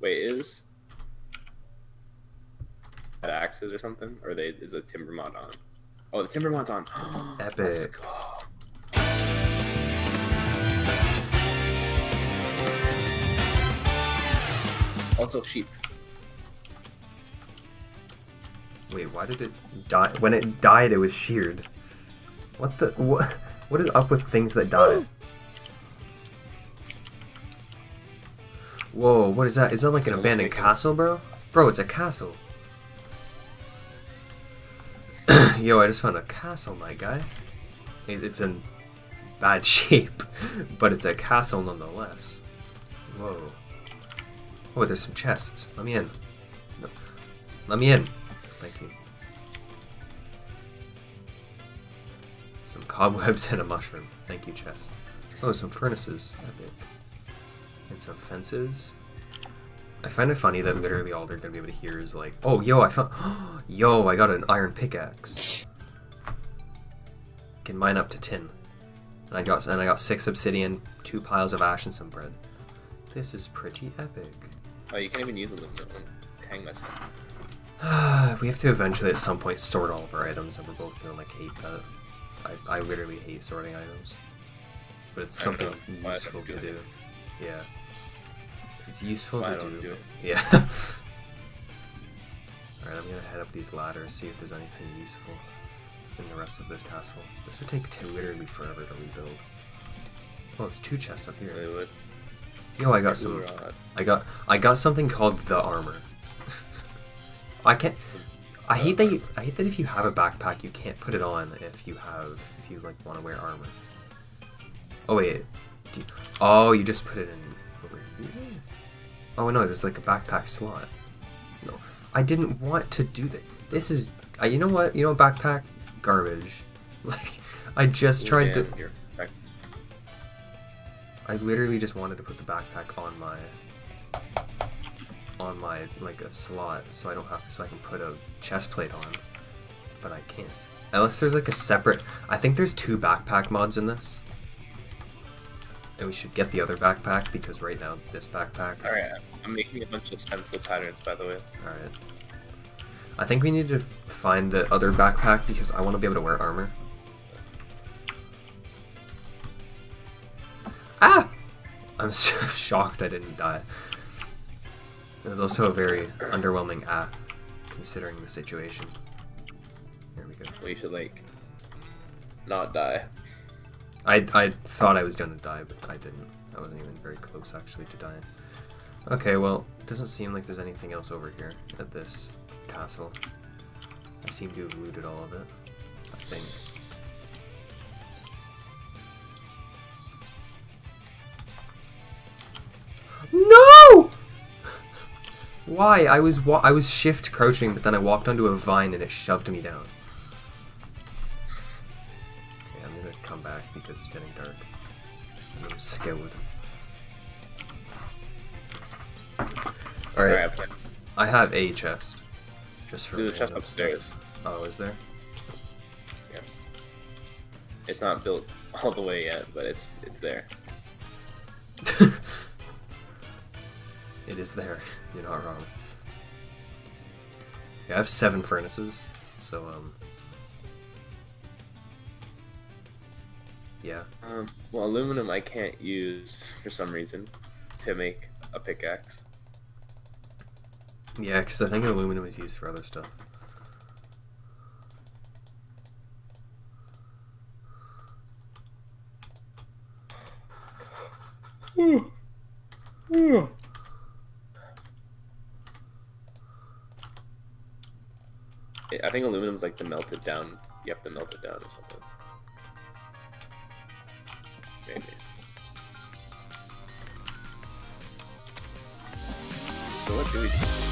Wait, is that axes or something? Or they is the timber mod on? Oh, the timber mod's on. Let's Epic. go. Also sheep. Wait, why did it die? When it died, it was sheared. What the? What? What is up with things that die? Whoa, what is that? Is that like an Almost abandoned castle, bro? Bro, it's a castle. Yo, I just found a castle, my guy. It's in bad shape, but it's a castle nonetheless. Whoa. Oh, there's some chests. Let me in. No. Let me in. Thank you. Some cobwebs and a mushroom. Thank you, chest. Oh, some furnaces. Epic. And some fences. I find it funny that literally all they're gonna be able to hear is like, oh, yo, I found, yo, I got an iron pickaxe. Can mine up to tin. And I got and I got six obsidian, two piles of ash, and some bread. This is pretty epic. Oh, you can't even use a aluminum. Hang myself. we have to eventually at some point sort all of our items, and we're both gonna like hate that. I, I literally hate sorting items, but it's something know why I useful to do. Yeah, it's useful to do. do it. Yeah. all right, I'm gonna head up these ladders, see if there's anything useful in the rest of this castle. This would take literally forever to rebuild. Oh, it's two chests up here. Really would. Yo, I got some. I got I got something called the armor. I can't. I hate that you. I hate that if you have a backpack, you can't put it on if you have if you like want to wear armor. Oh wait. Do you- oh, you just put it in. Oh no, there's like a backpack slot. No, I didn't want to do that. This is. Uh, you know what? You know backpack garbage. Like I just tried to. Here. I literally just wanted to put the backpack on my on my like a slot so I don't have to so I can put a chest plate on. But I can't. Unless there's like a separate I think there's two backpack mods in this. And we should get the other backpack because right now this backpack All right, I'm making a bunch of stencil patterns, by the way. Alright. I think we need to find the other backpack because I want to be able to wear armor. Ah! I'm so shocked I didn't die. It was also a very underwhelming ah, considering the situation. Here we go. We should like not die. I, I thought I was gonna die, but I didn't. I wasn't even very close actually to dying. Okay, well, it doesn't seem like there's anything else over here at this castle. I seem to have looted all of it. I think. No! Why? I was wa- I was shift crouching, but then I walked onto a vine and it shoved me down. Come back because it's getting dark. And I'm scared. Alright, right, I have a chest. Just for do the chest upstairs. stuff. Oh, is there? Yeah. It's not built all the way yet, but it's it's there. it is there. You're not wrong. Okay, I have seven furnaces, so um. Yeah. Um, well, aluminum I can't use for some reason to make a pickaxe. Yeah, because I think aluminum is used for other stuff. I- I think aluminum's like the melted down. You have to melt it down or something. Do we?